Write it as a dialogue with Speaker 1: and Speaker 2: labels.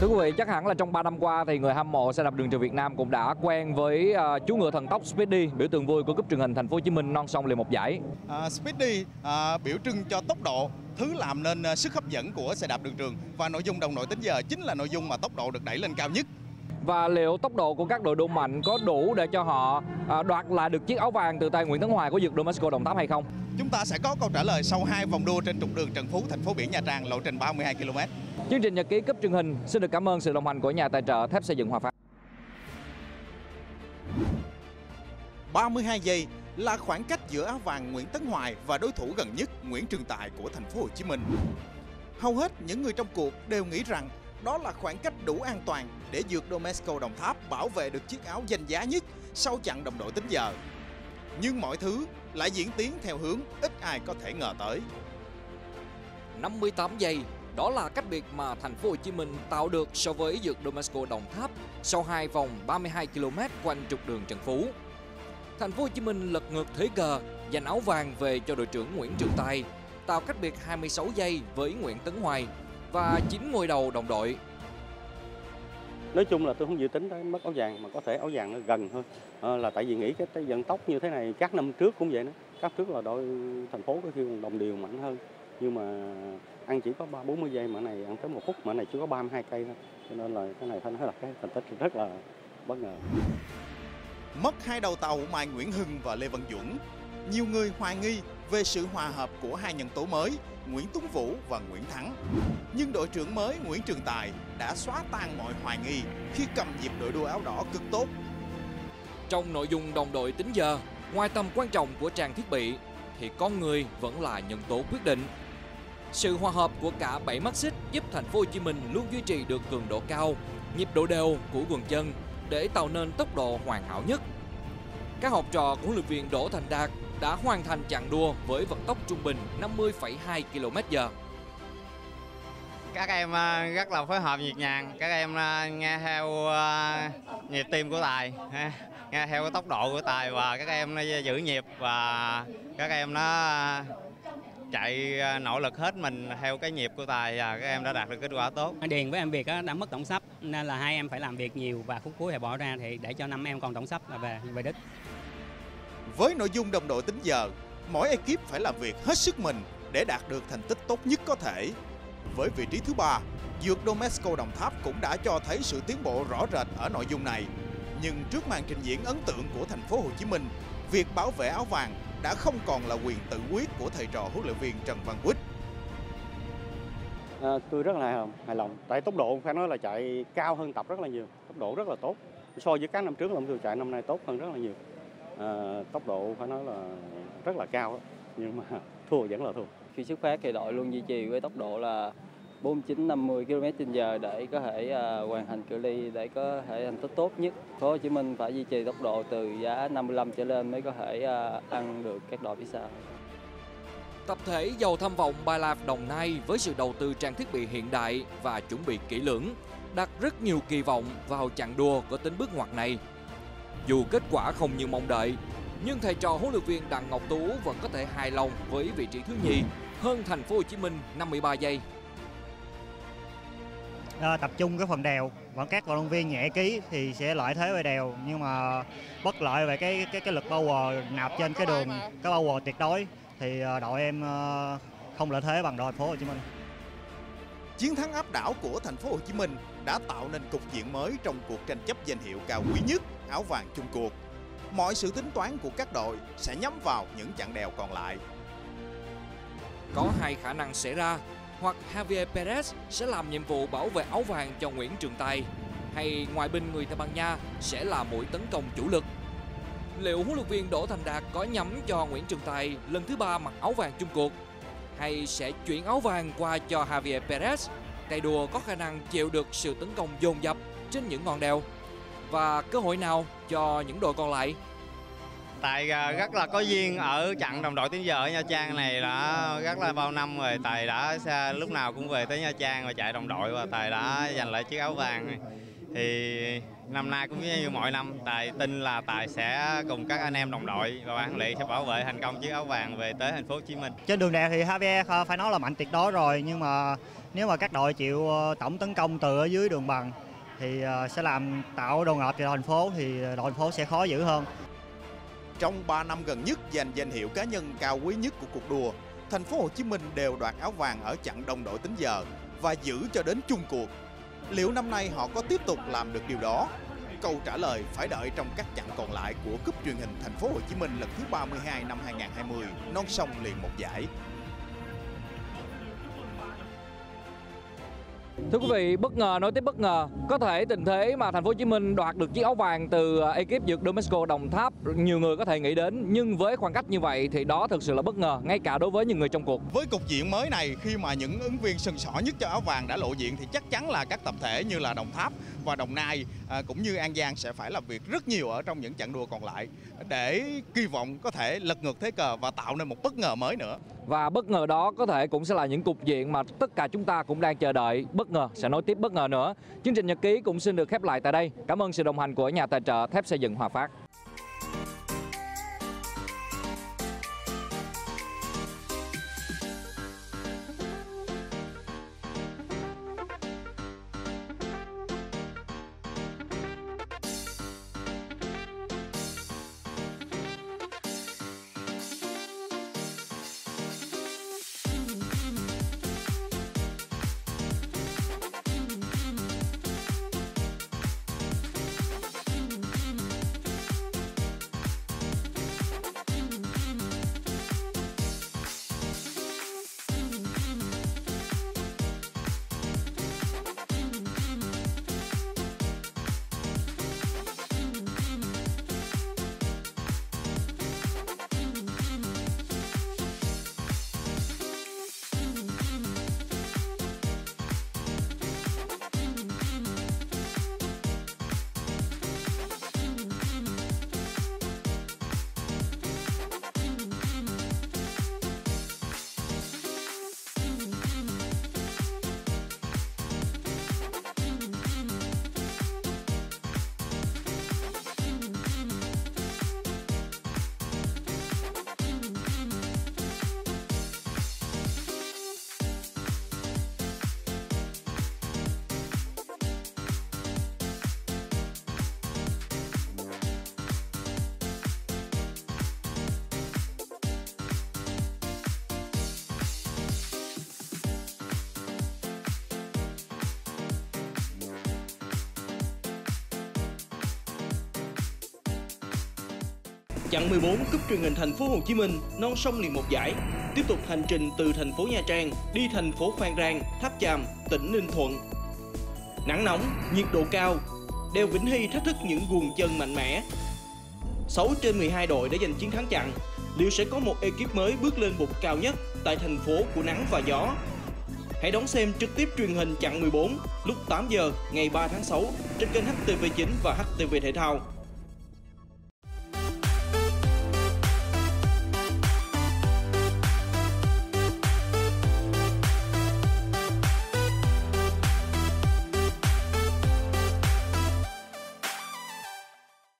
Speaker 1: Thưa quý vị, chắc hẳn là trong 3 năm qua thì người hâm mộ xe đạp đường trường Việt Nam cũng đã quen với uh, chú ngựa thần tốc Speedy, biểu tượng vui của cúp truyền hình Thành phố Hồ Chí Minh non sông liền một giải.
Speaker 2: À, Speedy à, biểu trưng cho tốc độ, thứ làm nên à, sức hấp dẫn của xe đạp đường trường và nội dung đồng đội tính giờ chính là nội dung mà tốc độ được đẩy lên cao nhất.
Speaker 1: Và liệu tốc độ của các đội đua mạnh có đủ để cho họ uh, đoạt lại được chiếc áo vàng từ tay Nguyễn Tấn Hoài của Dược Domesco Đồng Tháp hay không?
Speaker 2: Chúng ta sẽ có câu trả lời sau hai vòng đua trên trục đường Trần Phú, thành phố biển Nha Trang, lộ trình 32 km.
Speaker 1: Chương trình nhật ký cấp truyền hình xin được cảm ơn sự đồng hành của nhà tài trợ thép xây dựng Hòa Phát.
Speaker 2: 32 giây là khoảng cách giữa áo vàng Nguyễn Tấn Hoài và đối thủ gần nhất Nguyễn Trường Tài của thành phố Hồ Chí Minh. Hầu hết những người trong cuộc đều nghĩ rằng đó là khoảng cách đủ an toàn để dược Domesco Đồng Tháp bảo vệ được chiếc áo danh giá nhất sau chặng đồng đội tính giờ. Nhưng mọi thứ lại diễn tiến theo hướng ít ai có thể ngờ tới.
Speaker 1: 58 giây đó là cách biệt mà thành phố Hồ Chí Minh tạo được so với dược Domesco Đồng Tháp sau hai vòng 32 km quanh trục đường Trần Phú. Thành phố Hồ Chí Minh lật ngược thế cờ, giành áo vàng về cho đội trưởng Nguyễn Trường Tài, tạo cách biệt 26 giây với Nguyễn Tấn Hoài và 9 ngôi đầu đồng đội.
Speaker 3: Nói chung là tôi không dự tính tới mất áo vàng mà có thể áo vàng nó gần hơn à, là tại vì nghĩ cái, cái vận tốc như thế này các năm trước cũng vậy đó các trước là đội thành phố có khi đồng điều mạnh hơn nhưng mà ăn chỉ có ba bốn mươi giây mà này ăn tới một phút mà này chỉ có 32 cây thôi. Cho nên là cái này phải nói là cái thành tích rất là bất ngờ.
Speaker 2: Mất hai đầu tàu Mai Nguyễn Hưng và Lê Văn Dũng. Nhiều người hoài nghi về sự hòa hợp của hai nhân tố mới Nguyễn Tuấn Vũ và Nguyễn Thắng. Nhưng đội trưởng mới Nguyễn Trường Tài đã xóa tan mọi hoài nghi khi cầm nhịp đội đua áo đỏ cực tốt.
Speaker 1: Trong nội dung đồng đội tính giờ, ngoài tầm quan trọng của trang thiết bị thì con người vẫn là nhân tố quyết định. Sự hòa hợp của cả 7 mắt xích giúp thành phố Hồ Chí Minh luôn duy trì được cường độ cao, nhịp độ đều của quần chân để tạo nên tốc độ hoàn hảo nhất. Các học trò của huấn luyện viên Đỗ Thành Đạt đã hoàn thành chặng đua với vận tốc trung bình 50,2 km/h.
Speaker 4: các em à, rất là phối hợp nhịp nhàng các em à, nghe theo à, nhịp tim của tài nghe theo tốc độ của tài và các em giữ nhịp và các em nó chạy nỗ lực hết mình theo cái nhịp của tài và các em đã đạt được kết quả tốt.
Speaker 5: Điền với em Việt đã mất tổng sắp nên là hai em phải làm việc nhiều và phút cuối thì bỏ ra thì để cho năm em còn tổng sắp là về về đích.
Speaker 2: với nội dung đồng đội tính giờ mỗi ekip phải làm việc hết sức mình để đạt được thành tích tốt nhất có thể. Với vị trí thứ ba dược Domesco Đồng Tháp cũng đã cho thấy sự tiến bộ rõ rệt ở nội dung này. Nhưng trước màn trình diễn ấn tượng của thành phố Hồ Chí Minh việc bảo vệ áo vàng đã không còn là quyền tự quyết của thầy trò huấn luyện viên Trần Văn Quýt.
Speaker 3: À, tôi rất là hài lòng, tại tốc độ phải nói là chạy cao hơn tập rất là nhiều. Tốc độ rất là tốt. So với các năm trước là tôi chạy năm nay tốt hơn rất là nhiều. À, tốc độ phải nói là rất là cao nhưng mà thua vẫn là thua.
Speaker 6: Khi xuất phát thì đội luôn duy trì với tốc độ là 49-50 km/h để có thể à, hoàn thành cự ly để có thể thành tích tốt nhất. Thành phố Hồ Chí Minh phải duy trì tốc độ từ giá 55 trở lên mới có thể à, ăn được các đội phía sau.
Speaker 1: Tập thể giàu tham vọng Life Đồng Nai với sự đầu tư trang thiết bị hiện đại và chuẩn bị kỹ lưỡng đặt rất nhiều kỳ vọng vào chặng đua có tính bước ngoặt này. Dù kết quả không như mong đợi, nhưng thầy trò huấn luyện viên Đặng Ngọc Tú vẫn có thể hài lòng với vị trí thứ nhì hơn thành phố Hồ Chí Minh 53 giây.
Speaker 7: Ờ, tập trung cái phần đèo vẫn các vận động viên nhẹ ký thì sẽ lợi thế về đèo nhưng mà bất lợi về cái cái cái lực power nạp trên cái đường cái power tuyệt đối thì ờ, đội em ờ, không lợi thế bằng đội thành phố Hồ Chí Minh.
Speaker 2: Chiến thắng áp đảo của thành phố Hồ Chí Minh đã tạo nên cục diện mới trong cuộc tranh chấp danh hiệu cao quý nhất áo vàng chung cuộc. Mọi sự tính toán của các đội sẽ nhắm vào những chặng đèo còn lại.
Speaker 1: Có hai khả năng xảy ra, hoặc Javier Perez sẽ làm nhiệm vụ bảo vệ áo vàng cho Nguyễn Trường Tài, hay ngoại binh người Tây Ban Nha sẽ là mũi tấn công chủ lực. Liệu huấn luyện viên Đỗ Thành Đạt có nhắm cho Nguyễn Trường Tài lần thứ ba mặc áo vàng chung cuộc, hay sẽ chuyển áo vàng qua cho Javier Perez? Tay đua có khả năng chịu được sự tấn công dồn dập trên những ngọn đèo và cơ hội nào cho những đội còn lại?
Speaker 4: Tài à, rất là có duyên ở trận đồng đội tiếng giờ ở Nha Trang này đã rất là bao năm rồi Tài đã xa- lúc nào cũng về tới Nha Trang và chạy đồng đội và Tài đã giành lại chiếc áo vàng thì năm nay cũng như mọi năm, Tài tin là Tài sẽ cùng các anh em đồng đội và ban huấn luyện sẽ bảo vệ thành công chiếc áo vàng về tới thành phố Hồ Chí Minh.
Speaker 7: Trên đường đèo thì HVF phải nói là mạnh tuyệt đối rồi, nhưng mà nếu mà các đội chịu ờ, tổng tấn công từ ở dưới đường bằng thì ờ, sẽ làm tạo đồ ngợp cho thành phố thì đội thành phố sẽ khó giữ hơn.
Speaker 2: Trong 3 năm gần nhất giành danh hiệu cá nhân cao quý nhất của cuộc đua, thành phố Hồ Chí Minh đều đoạt áo vàng ở chặng đồng đội tính giờ và giữ cho đến chung cuộc. Liệu năm nay họ có tiếp tục làm được điều đó? Câu trả lời phải đợi trong các chặng còn lại của cúp truyền hình thành phố Hồ Chí Minh lần thứ 32 năm 2020, non sông liền một giải.
Speaker 1: Thưa quý vị, bất ngờ nói tiếp bất ngờ, có thể tình thế mà thành phố Hồ Chí Minh đoạt được chiếc áo vàng từ à, ekip dược Domesco Đồng Tháp, nhiều người có thể nghĩ đến, nhưng với khoảng cách như vậy thì đó thực sự là bất ngờ ngay cả đối với những người trong cuộc.
Speaker 2: Với cục diện mới này khi mà những ứng viên sừng sỏ nhất cho áo vàng đã lộ diện thì chắc chắn là các tập thể như là Đồng Tháp và Đồng Nai à, cũng như An Giang sẽ phải làm việc rất nhiều ở trong những trận đua còn lại để kỳ vọng có thể lật ngược thế cờ và tạo nên một bất ngờ mới nữa.
Speaker 1: Và bất ngờ đó có thể cũng sẽ là những cục diện mà tất cả chúng ta cũng đang chờ đợi. Bất ngờ, sẽ nối tiếp bất ngờ nữa. Chương trình nhật ký cũng xin được khép lại tại đây. Cảm ơn sự đồng hành của nhà tài trợ thép xây dựng Hòa Phát.
Speaker 8: Chặng 14 cúp truyền hình thành phố Hồ Chí Minh, non sông liền một giải. Tiếp tục hành trình từ thành phố Nha Trang đi thành phố Phan Rang, Tháp Chàm, tỉnh Ninh Thuận. Nắng nóng, nhiệt độ cao, Đeo Vĩnh Hy thách thức những guồng chân mạnh mẽ. 6 trên 12 đội đã giành chiến thắng chặn. Liệu sẽ có một ekip mới bước lên bục cao nhất tại thành phố của nắng và gió? Hãy đón xem trực tiếp truyền hình chặng 14 lúc 8 giờ ngày 3 tháng 6 trên kênh HTV9 và HTV Thể thao.